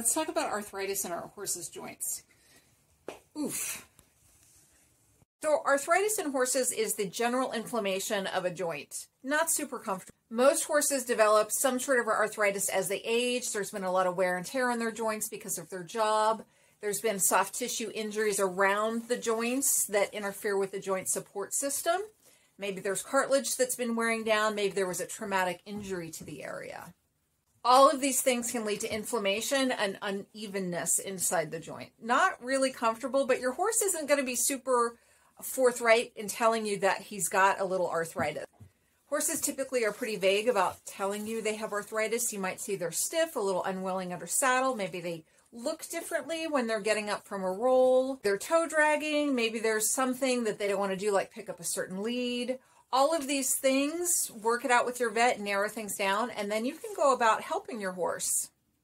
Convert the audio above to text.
let's talk about arthritis in our horse's joints. Oof. So arthritis in horses is the general inflammation of a joint. Not super comfortable. Most horses develop some sort of arthritis as they age. There's been a lot of wear and tear on their joints because of their job. There's been soft tissue injuries around the joints that interfere with the joint support system. Maybe there's cartilage that's been wearing down. Maybe there was a traumatic injury to the area. All of these things can lead to inflammation and unevenness inside the joint. Not really comfortable, but your horse isn't going to be super forthright in telling you that he's got a little arthritis. Horses typically are pretty vague about telling you they have arthritis. You might see they're stiff, a little unwilling under saddle. Maybe they look differently when they're getting up from a roll. They're toe dragging. Maybe there's something that they don't want to do, like pick up a certain lead. All of these things, work it out with your vet, narrow things down, and then you can go about helping your horse.